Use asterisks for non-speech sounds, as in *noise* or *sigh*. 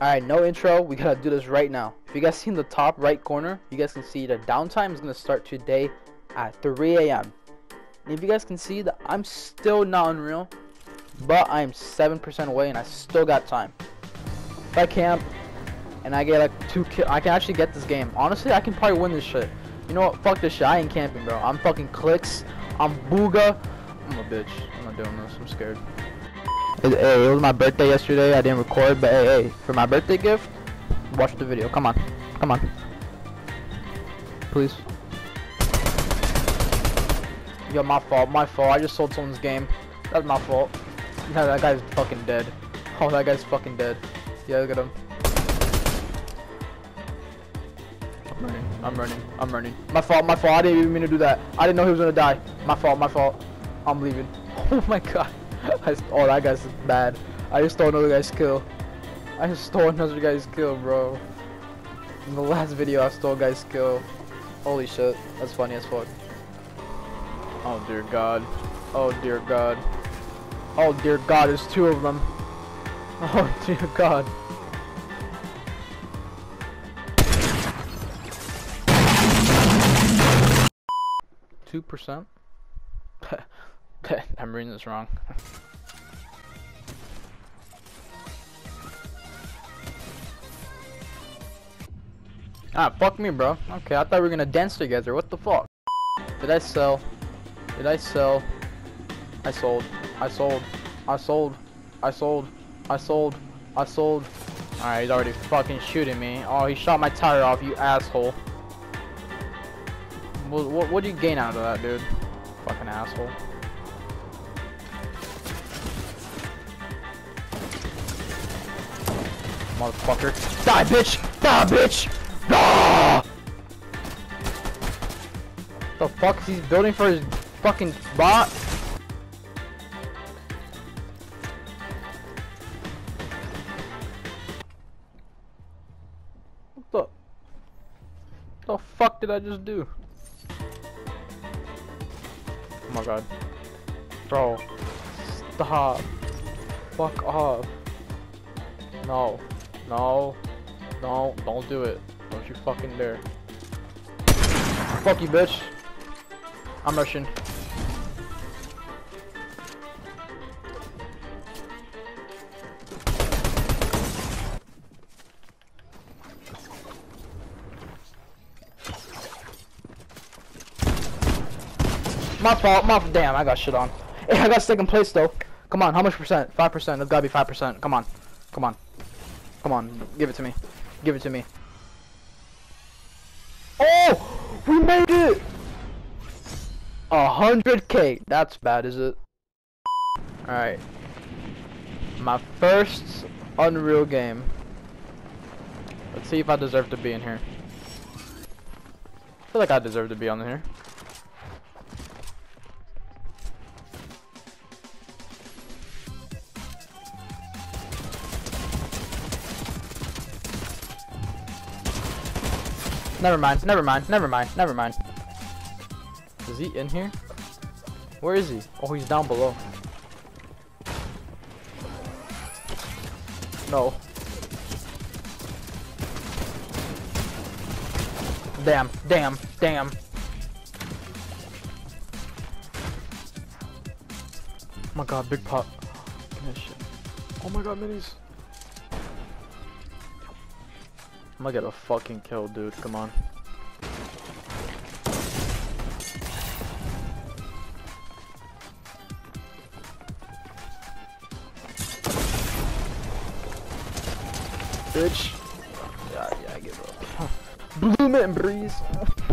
Alright, no intro. We gotta do this right now. If you guys see in the top right corner, you guys can see the downtime is gonna start today at 3 a.m. And if you guys can see that I'm still not unreal, but I'm 7% away and I still got time. If I camp and I get like two kills, I can actually get this game. Honestly, I can probably win this shit. You know what? Fuck this shit. I ain't camping, bro. I'm fucking clicks. I'm booga. I'm a bitch. I'm not doing this. I'm scared. Hey, it was my birthday yesterday. I didn't record, but hey, hey, for my birthday gift, watch the video. Come on, come on, please. Yo, my fault, my fault. I just sold someone's game. That's my fault. Yeah, that guy's fucking dead. Oh, that guy's fucking dead. Yeah, look at him. I'm running. I'm running. I'm running. My fault. My fault. I didn't even mean to do that. I didn't know he was gonna die. My fault. My fault. I'm leaving. *laughs* Oh my god. *laughs* I oh, that guy's bad. I just stole another guy's kill. I just stole another guy's kill, bro. In the last video, I stole a guy's kill. Holy shit. That's funny as fuck. Oh, dear God. Oh, dear God. Oh, dear God, there's two of them. *laughs* Oh, dear God. Two percent? *laughs* *laughs* I'm reading this wrong. ah, fuck me, bro. Okay, I thought we were gonna dance together. What the fuck? Did I sell? Did I sell? I sold. I sold. I sold. I sold. I sold. I sold. Alright, he's already fucking shooting me. Oh, he shot my tire off, you asshole. What, what, what do you gain out of that, dude? Fucking asshole. Motherfucker. Die, bitch! Die, bitch! Ah! The fuck is he building for his fucking bot? What the? The fuck did I just do? Oh my god. Bro. Stop. Fuck off. No. No. No. Don't do it. Don't you fucking dare. Fuck you, bitch. I'm rushing. My fault, my damn, I got shit on. Hey, *laughs* I got second place though. Come on, how much percent? Five percent. It's gotta be five percent. Come on, come on, come on. Give it to me. Give it to me. Oh, we made it. A hundred K. That's bad, is it? All right. My first Unreal game. Let's see if I deserve to be in here. I feel like I deserve to be on here. Never mind, never mind, never mind, never mind. Is he in here? Where is he? Oh, he's down below. No. Damn, damn, damn. Oh my god, big pot. Oh my god, minis. I'm gonna get a fucking kill, dude. Come on. Bitch. Yeah, yeah, I give up. *laughs* Blue and breeze. *laughs*